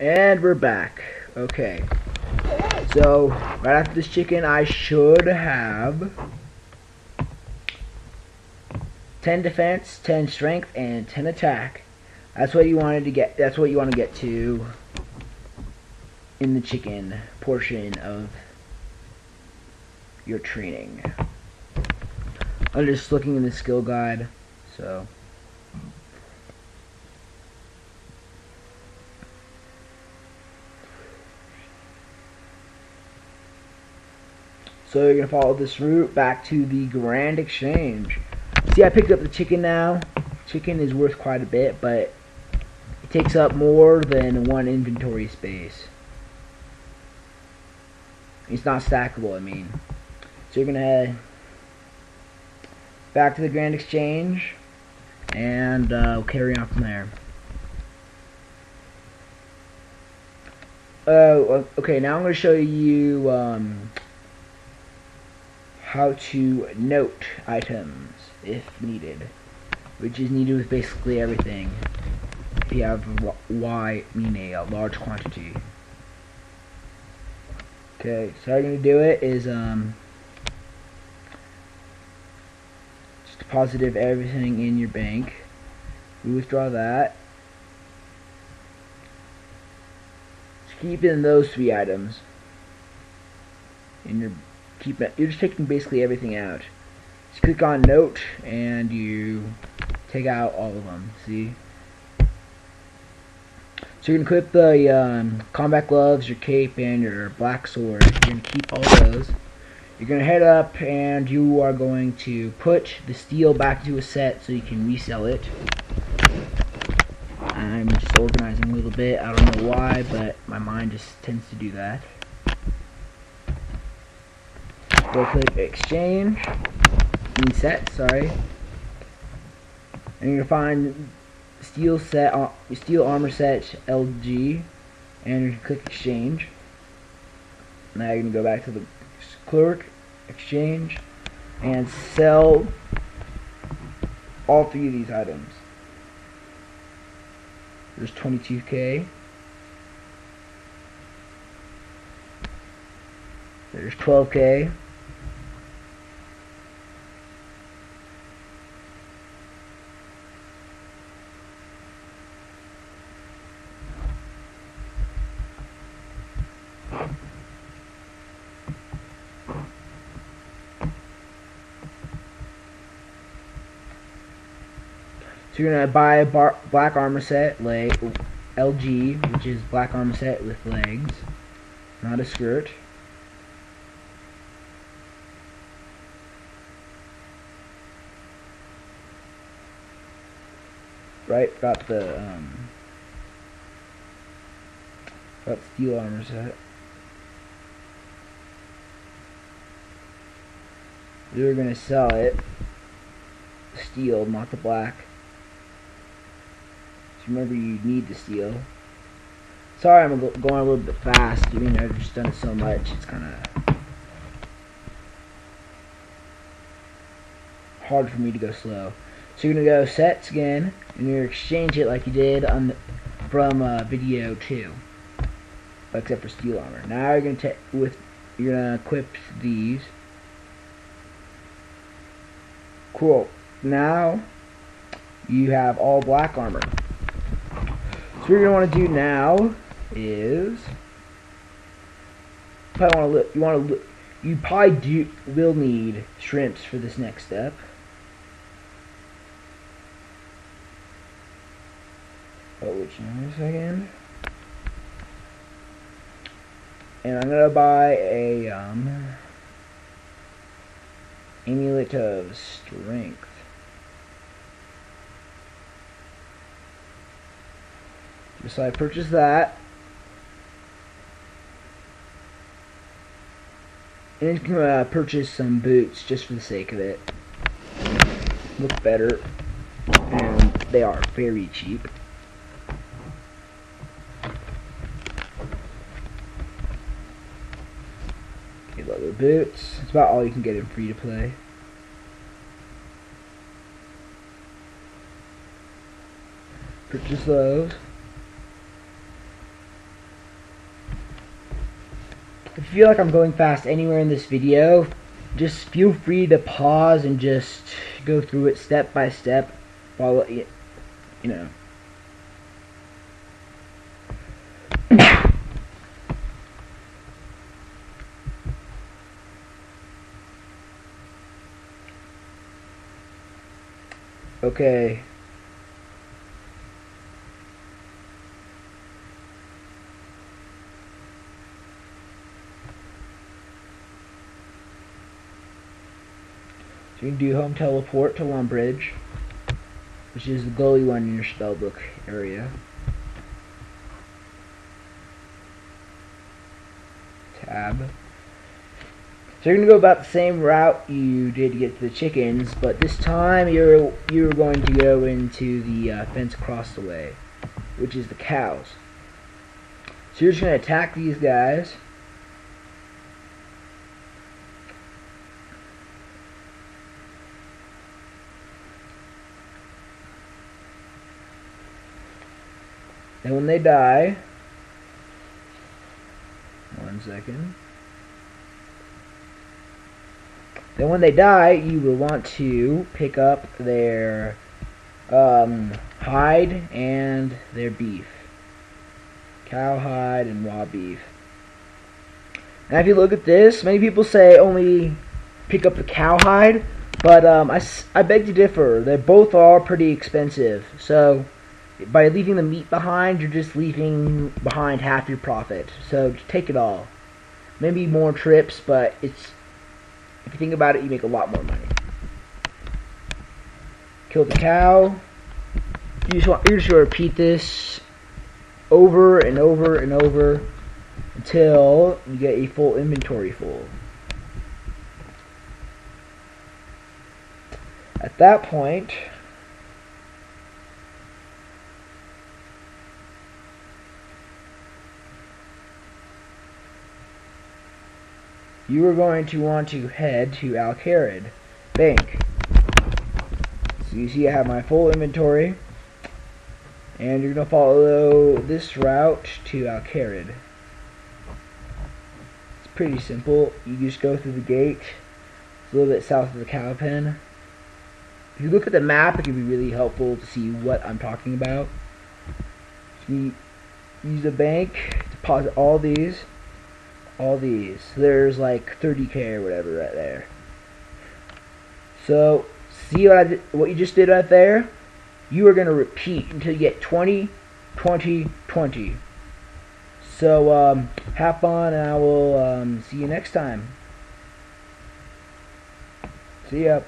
And we're back. Okay. So, right after this chicken, I should have 10 defense, 10 strength, and 10 attack. That's what you wanted to get. That's what you want to get to in the chicken portion of your training. I'm just looking in the skill guide, so. So you're gonna follow this route back to the Grand Exchange. See, I picked up the chicken now. Chicken is worth quite a bit, but it takes up more than one inventory space. It's not stackable, I mean. So you're gonna head back to the Grand Exchange, and uh, we'll carry on from there. Oh, okay. Now I'm going to show you um, how to note items if needed, which is needed with basically everything. If you have Y, meaning a large quantity. Okay, so how you're going to do it is um, just deposit everything in your bank. We withdraw that. Keep in those three items. In your keep it. You're just taking basically everything out. Just click on note and you take out all of them. See. So you're gonna equip the um, combat gloves, your cape, and your black sword. You're gonna keep all those. You're gonna head up and you are going to put the steel back into a set so you can resell it. I'm just organizing a little bit. I don't know why, but my mind just tends to do that. Go click exchange. mean set, sorry. And you're gonna find steel set, uh, steel armor set LG, and you click exchange. Now you can go back to the clerk, exchange, and sell all three of these items. There's 22k. There's 12k. So you're gonna buy a bar black armor set, leg LG, which is black armor set with legs, not a skirt. Right, got the um, got steel armor set. You're gonna sell it, steel, not the black remember you need the steel. Sorry I'm going a little bit fast. I mean, I've just done so much, it's kind of hard for me to go slow. So you're to go sets again, and to exchange it like you did on the, from uh, video 2. Except for steel armor. Now you're to take with you're to equip these. Cool. Now you have all black armor. What you're gonna want to do now is probably want to. You want to you probably do will need shrimps for this next step. Oh, which one a second. And I'm gonna buy a um, amulet of strength. So I purchased that. And uh, purchase some boots just for the sake of it. Look better. And they are very cheap. Okay, leather boots. It's about all you can get in free to play. Purchase those. You feel like I'm going fast anywhere in this video, just feel free to pause and just go through it step by step. Follow it, you know. Okay. So you can do home teleport to Lumbridge, which is the glowy one in your spellbook area. Tab. So you're gonna go about the same route you did to get to the chickens, but this time you're you're going to go into the uh, fence across the way, which is the cows. So you're just gonna attack these guys. And when they die, one second. Then when they die, you will want to pick up their um, hide and their beef. Cow hide and raw beef. Now if you look at this, many people say only pick up the cow hide, but um, I, I beg to differ. They both are pretty expensive. So by leaving the meat behind, you're just leaving behind half your profit. So take it all. Maybe more trips, but it's if you think about it, you make a lot more money. Kill the cow. You just want you're just gonna repeat this over and over and over until you get a full inventory full. At that point, you are going to want to head to Al Kharid Bank. So you see I have my full inventory. And you're going to follow this route to Al Kharid. It's pretty simple. You just go through the gate. It's a little bit south of the cow pen. If you look at the map, it can be really helpful to see what I'm talking about. So use the bank, deposit all these all these. There's like 30k or whatever right there. So, see what, I did, what you just did right there? You are going to repeat until you get 20, 20, 20. So, um, have fun, and I will um, see you next time. See ya.